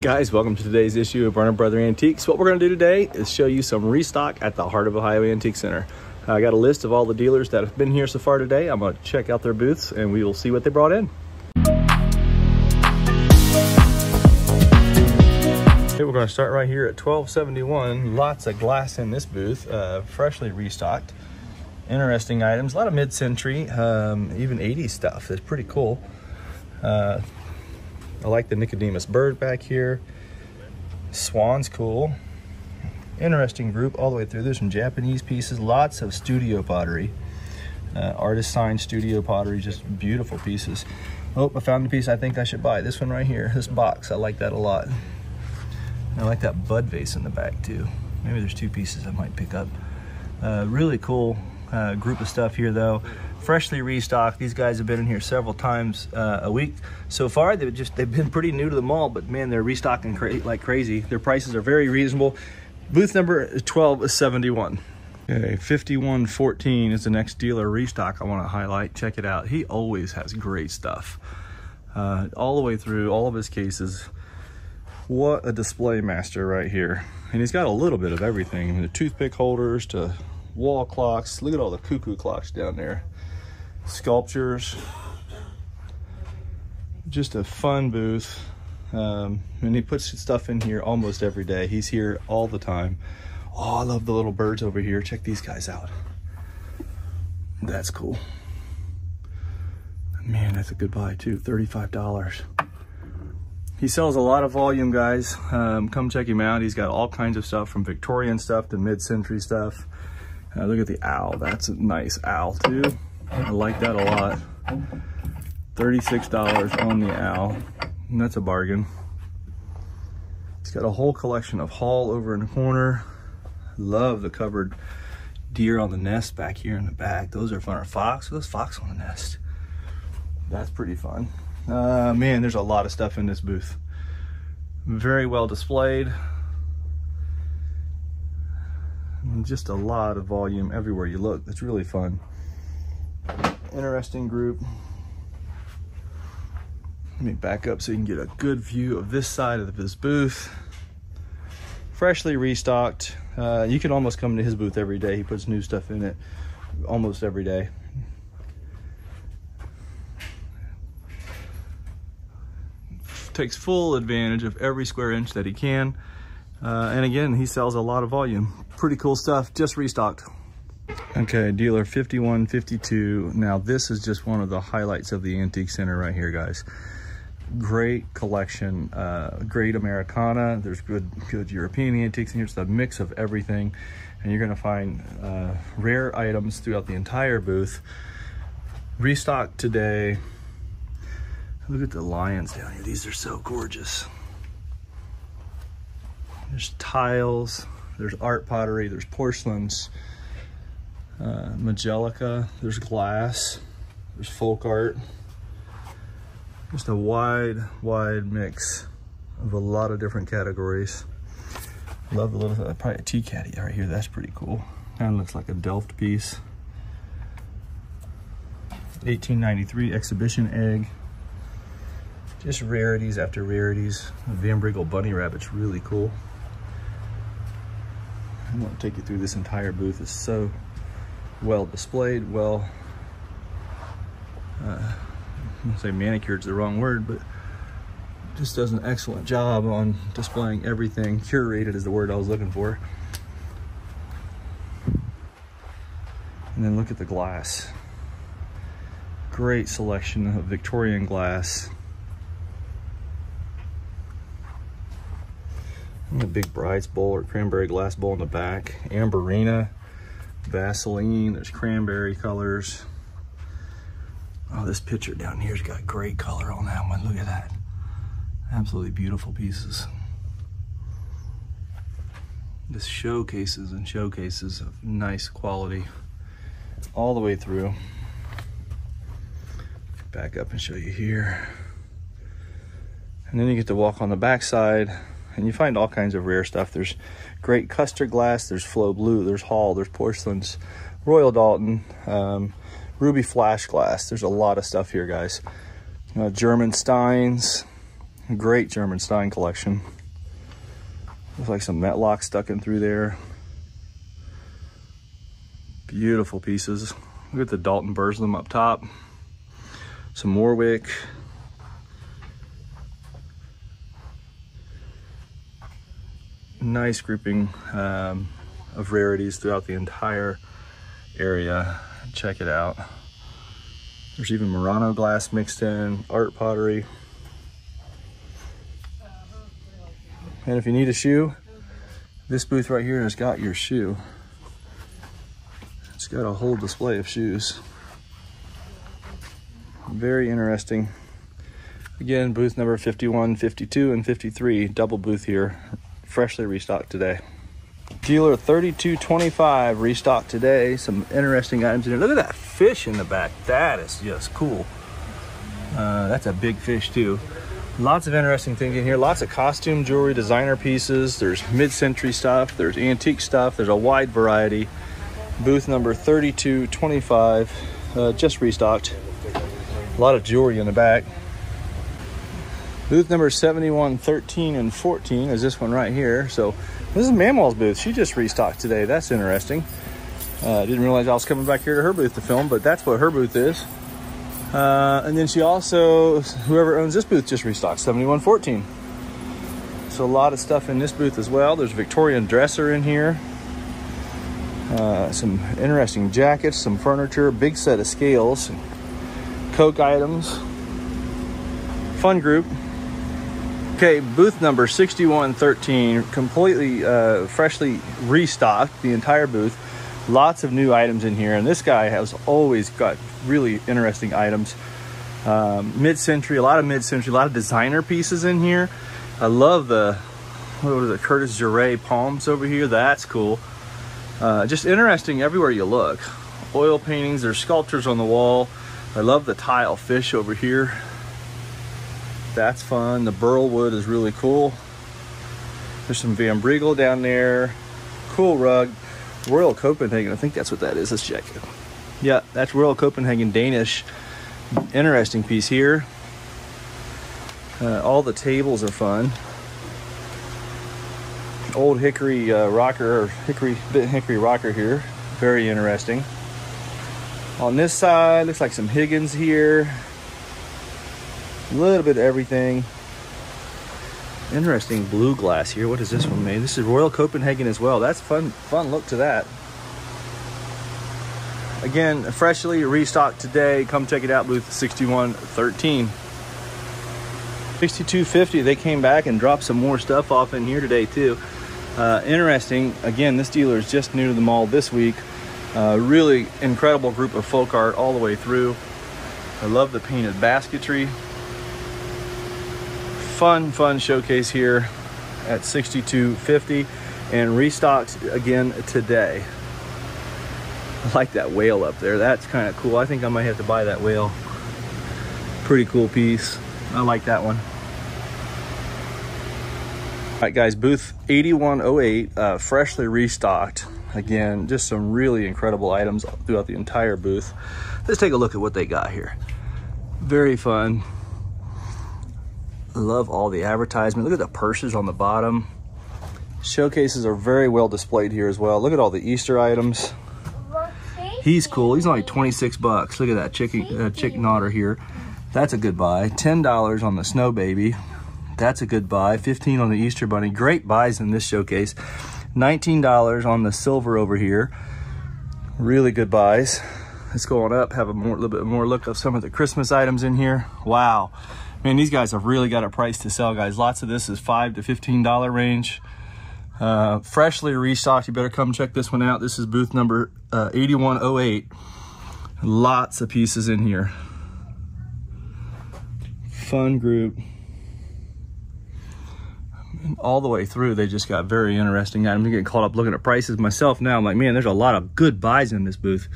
Guys, welcome to today's issue of Berner Brother Antiques. What we're going to do today is show you some restock at the Heart of Ohio Antique Center. I got a list of all the dealers that have been here so far today. I'm going to check out their booths and we will see what they brought in. Okay, we're going to start right here at 1271. Lots of glass in this booth, uh, freshly restocked. Interesting items, a lot of mid-century, um, even 80s stuff. It's pretty cool. Uh, I like the Nicodemus bird back here. Swan's cool. Interesting group all the way through. There's some Japanese pieces, lots of studio pottery. Uh, artist signed studio pottery, just beautiful pieces. Oh, I found a piece I think I should buy. This one right here, this box, I like that a lot. I like that bud vase in the back too. Maybe there's two pieces I might pick up. Uh, really cool uh, group of stuff here though. Freshly restocked. These guys have been in here several times uh, a week so far. They've just they've been pretty new to the mall, but man, they're restocking cra like crazy. Their prices are very reasonable. Booth number 1271. Okay, 5114 is the next dealer restock I want to highlight. Check it out. He always has great stuff. Uh, all the way through all of his cases. What a display master right here. And he's got a little bit of everything. The toothpick holders to wall clocks. Look at all the cuckoo clocks down there. Sculptures. Just a fun booth. Um, and he puts stuff in here almost every day. He's here all the time. Oh, I love the little birds over here. Check these guys out. That's cool. Man, that's a good buy too. $35. He sells a lot of volume, guys. Um, come check him out. He's got all kinds of stuff from Victorian stuff to mid-century stuff. Uh, look at the owl. That's a nice owl too. I like that a lot. $36 on the owl. And that's a bargain. It's got a whole collection of Hall over in the corner. Love the covered deer on the nest back here in the back. Those are fun. Or fox. Those fox on the nest. That's pretty fun. Uh, man, there's a lot of stuff in this booth. Very well displayed. And just a lot of volume everywhere you look. It's really fun. Interesting group. Let me back up so you can get a good view of this side of this booth. Freshly restocked. Uh, you can almost come to his booth every day. He puts new stuff in it almost every day. Takes full advantage of every square inch that he can. Uh, and again, he sells a lot of volume. Pretty cool stuff, just restocked. Okay, dealer 5152. Now this is just one of the highlights of the Antique Center right here, guys. Great collection, uh, great Americana. There's good, good European antiques in here. It's a mix of everything. And you're gonna find uh, rare items throughout the entire booth. Restocked today. Look at the lions down here. These are so gorgeous. There's tiles, there's art pottery, there's porcelains, uh, Majolica, there's glass, there's folk art. Just a wide, wide mix of a lot of different categories. Love the little, uh, probably a tea caddy right here. That's pretty cool. Kind of looks like a Delft piece. 1893 exhibition egg. Just rarities after rarities. The Van Briggle bunny rabbit's really cool. I won't take you through this entire booth. It's so well displayed, well, uh, I say manicured is the wrong word, but just does an excellent job on displaying everything. Curated is the word I was looking for. And then look at the glass. Great selection of Victorian glass. a big bride's bowl or cranberry glass bowl in the back. Amberina, Vaseline, there's cranberry colors. Oh, this picture down here's got great color on that one. Look at that. Absolutely beautiful pieces. This showcases and showcases of nice quality all the way through. Back up and show you here. And then you get to walk on the back side and you find all kinds of rare stuff. There's great custard glass, there's Flow Blue, there's Hall, there's porcelains, Royal Doulton, um, Ruby Flash Glass. There's a lot of stuff here, guys. Uh, German Steins, Great German Stein collection. Looks like some Mettlach stuck in through there. Beautiful pieces. Look at the Doulton Burslem up top. Some Warwick. Nice grouping um, of rarities throughout the entire area. Check it out. There's even Murano glass mixed in, art pottery. And if you need a shoe, this booth right here has got your shoe. It's got a whole display of shoes. Very interesting. Again, booth number 51, 52, and 53, double booth here, freshly restocked today. Dealer 3225 restocked today. Some interesting items in here. Look at that fish in the back. That is just cool. Uh, that's a big fish too. Lots of interesting things in here. Lots of costume jewelry, designer pieces. There's mid-century stuff. There's antique stuff. There's a wide variety. Booth number 3225, uh, just restocked. A lot of jewelry in the back. Booth number 71, 13, and 14 is this one right here. So this is Mamwell's booth. She just restocked today. That's interesting. Uh, didn't realize I was coming back here to her booth to film, but that's what her booth is. Uh, and then she also, whoever owns this booth just restocked 7114. So a lot of stuff in this booth as well. There's Victorian dresser in here. Uh, some interesting jackets, some furniture, big set of scales, Coke items. Fun group. Okay, booth number 6113, completely uh, freshly restocked, the entire booth. Lots of new items in here, and this guy has always got really interesting items. Um, mid-century, a lot of mid-century, a lot of designer pieces in here. I love the, what was it, Curtis Jeré palms over here. That's cool. Uh, just interesting everywhere you look. Oil paintings, there's sculptures on the wall. I love the tile fish over here. That's fun. The burl wood is really cool. There's some Van Briggle down there. Cool rug. Royal Copenhagen. I think that's what that is. Let's check it. Yeah, that's Royal Copenhagen Danish. Interesting piece here. Uh, all the tables are fun. Old hickory uh, rocker, or hickory bit hickory rocker here. Very interesting. On this side, looks like some Higgins here. A little bit of everything. Interesting blue glass here. What is this one made? This is Royal Copenhagen as well. That's fun, fun look to that. Again, freshly restocked today. Come check it out, booth 6113. 6250, they came back and dropped some more stuff off in here today too. Uh, interesting, again, this dealer is just new to the mall this week. Uh, really incredible group of folk art all the way through. I love the painted basketry fun, fun showcase here at 6250 and restocked again today. I like that whale up there. That's kind of cool. I think I might have to buy that whale. Pretty cool piece. I like that one. All right, guys, booth 8108, uh, freshly restocked. Again, just some really incredible items throughout the entire booth. Let's take a look at what they got here. Very fun. Love all the advertisement. Look at the purses on the bottom. Showcases are very well displayed here as well. Look at all the Easter items. He's cool. He's only 26 bucks. Look at that chicken uh, chicken otter here. That's a good buy. $10 on the snow baby. That's a good buy. 15 on the Easter bunny. Great buys in this showcase. $19 on the silver over here. Really good buys. Let's go on up, have a more, little bit more look of some of the Christmas items in here. Wow. Man, these guys have really got a price to sell, guys. Lots of this is 5 to $15 range. Uh, freshly restocked. You better come check this one out. This is booth number uh, 8108. Lots of pieces in here. Fun group. And all the way through, they just got very interesting. I'm getting caught up looking at prices myself now. I'm like, man, there's a lot of good buys in this booth.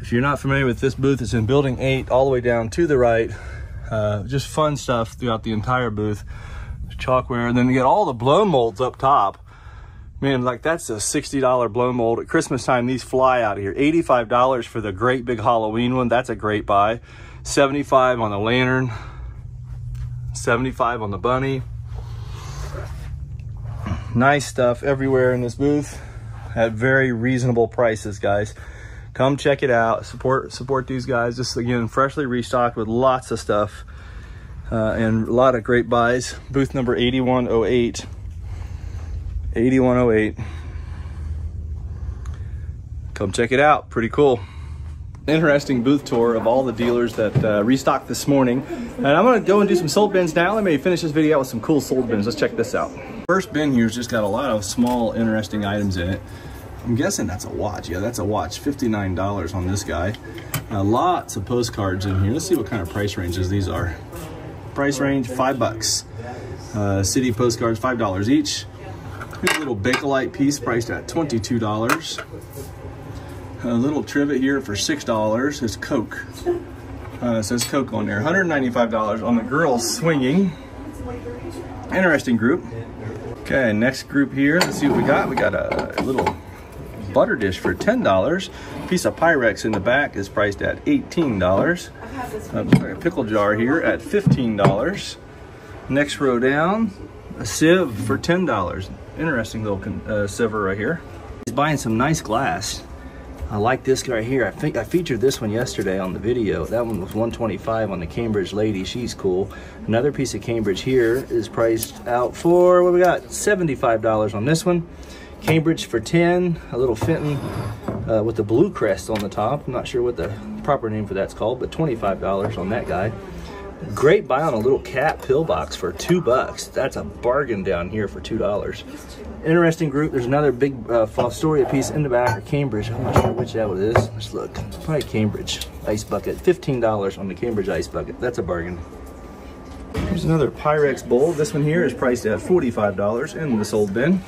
If you're not familiar with this booth, it's in building eight, all the way down to the right. Uh, just fun stuff throughout the entire booth. Chalkware, and then you get all the blow molds up top. Man, like that's a $60 blow mold. At Christmas time, these fly out here. $85 for the great big Halloween one. That's a great buy. 75 on the lantern. 75 on the bunny. Nice stuff everywhere in this booth at very reasonable prices, guys. Come check it out. Support support these guys. Just again, freshly restocked with lots of stuff uh, and a lot of great buys. Booth number 8108. 8108. Come check it out. Pretty cool interesting booth tour of all the dealers that uh, restocked this morning. And I'm gonna go and do some sold bins now. Let me finish this video out with some cool sold bins. Let's check this out. First bin here's just got a lot of small, interesting items in it. I'm guessing that's a watch. Yeah, that's a watch. $59 on this guy. Uh, lots of postcards in here. Let's see what kind of price ranges these are. Price range, five bucks. Uh, city postcards, $5 each. Here's a little Bakelite piece priced at $22 a little trivet here for $6. It's Coke. Uh, says Coke on there. $195 on the girls swinging. Interesting group. Okay, next group here. Let's see what we got. We got a little butter dish for $10. Piece of Pyrex in the back is priced at $18. A pickle jar here at $15. Next row down, a sieve for $10. Interesting little uh, sieve right here. He's buying some nice glass. I like this right here. I think I featured this one yesterday on the video. That one was 125 on the Cambridge Lady. She's cool. Another piece of Cambridge here is priced out for, what we got? $75 on this one. Cambridge for 10, a little Fenton uh, with the blue crest on the top. I'm not sure what the proper name for that's called, but $25 on that guy. Great buy on a little cat pillbox for two bucks. That's a bargain down here for two dollars. Interesting group. There's another big uh, Fostoria piece in the back, or Cambridge. I'm not sure which that one is. Let's look. Probably Cambridge ice bucket. Fifteen dollars on the Cambridge ice bucket. That's a bargain. Here's another Pyrex bowl. This one here is priced at $45 in this old bin.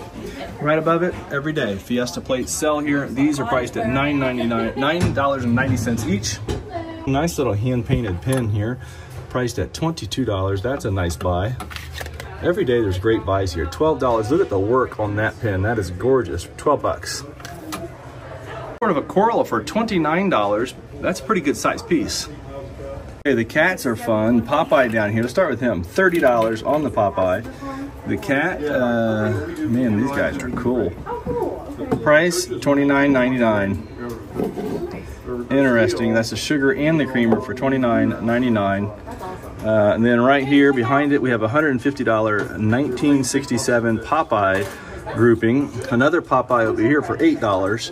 Right above it, every day, Fiesta plates sell here. These are priced at $9.99, $9.90 each. Nice little hand-painted pen here priced at $22. That's a nice buy. Every day there's great buys here. $12. Look at the work on that pen. That is gorgeous. 12 bucks. Sort of a Corolla for $29. That's a pretty good size piece. Okay, the cats are fun. Popeye down here. Let's start with him. $30 on the Popeye. The cat, uh, man, these guys are cool. Price, $29.99. Interesting. That's the sugar and the creamer for $29.99. Uh, and then right here behind it, we have a $150 1967 Popeye grouping. Another Popeye over here for $8.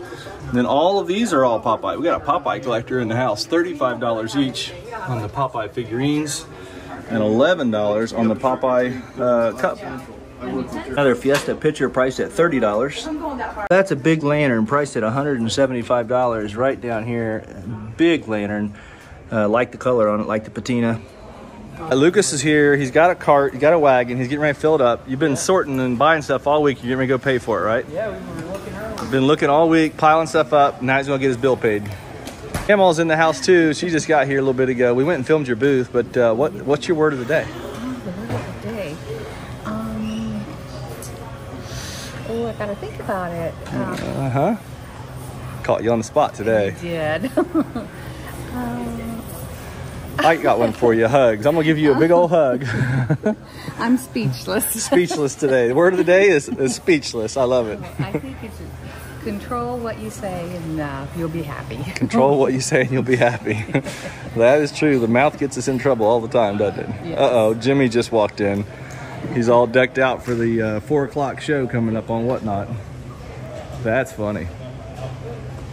And then all of these are all Popeye. We got a Popeye collector in the house. $35 each on the Popeye figurines and $11 on the Popeye uh, cup. Another Fiesta pitcher priced at $30. That's a big lantern priced at $175 right down here. Big lantern. Uh, like the color on it, like the patina. Uh, Lucas is here. He's got a cart. He got a wagon. He's getting ready to fill it up. You've been sorting and buying stuff all week. You're getting ready to go pay for it, right? Yeah, we've been looking around. Been looking all week, piling stuff up. Now he's going to get his bill paid. Emma's in the house too. She just got here a little bit ago. We went and filmed your booth, but uh, what what's your word of the day? The word of the day. Um, oh, I gotta think about it. Um, Uh huh. Caught you on the spot today. did. um, I got one for you. Hugs. I'm gonna give you a big old hug. I'm speechless. speechless today. The word of the day is, is speechless. I love it. I think it's control what you say and uh, you'll be happy. Control what you say and you'll be happy. that is true. The mouth gets us in trouble all the time, doesn't it? Yes. Uh oh, Jimmy just walked in. He's all decked out for the uh, four o'clock show coming up on whatnot. That's funny.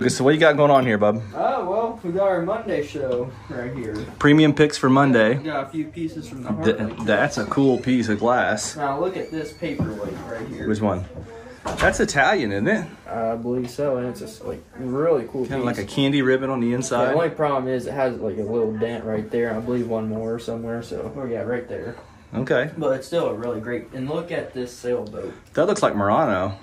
So what you got going on here, bub? Oh, well, we got our Monday show right here. Premium picks for Monday. We got a few pieces from the Th- that's a cool piece of glass. Now look at this paperweight right here. Which one? That's Italian, isn't it? I believe so, and it's just like really cool Kind of like a candy ribbon on the Yeah, inside. the only problem is it has like a little dent right there. I believe one more somewhere. So oh yeah, right there. Okay. But it's still a really great. And look at this sailboat. That looks like Murano.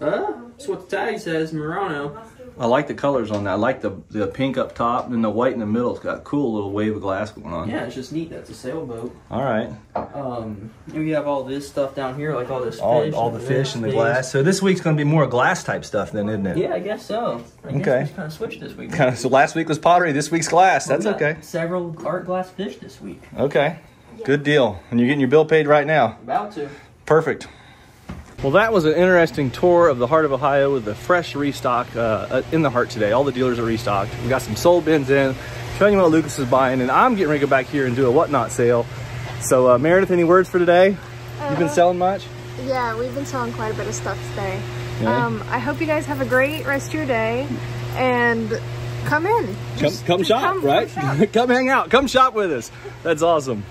Uh, that's what the tag says, Murano. I like the colors on that. I like the the pink up top and the white in the middle. It's got a cool little wave of glass going on. Yeah, it's just neat. That's a sailboat. All right. Um, and we have all this stuff down here, like all this All, fish, all the and fish this, and the these. glass. So this week's going to be more glass type stuff then, isn't it? Yeah, I guess so. I Okay. we kind of switched this week. Kind of. So last week was pottery. This week's glass. That's We got okay. Several art glass fish this week. Okay. Good deal. And you're getting your bill paid right now. About to. Perfect. Well, that was an interesting tour of the heart of Ohio with the fresh restock uh, uh, in the heart today. All the dealers are restocked. We got some sold bins in, showing you what Lucas is buying, and I'm getting ready to go back here and do a whatnot sale. So, uh, Meredith, any words for today? You've been Uh, selling much? Yeah, we've been selling quite a bit of stuff today. Yeah. Um, I hope you guys have a great rest of your day and come in. Come, come shop, come right? shop. come hang out. Come shop with us. That's awesome.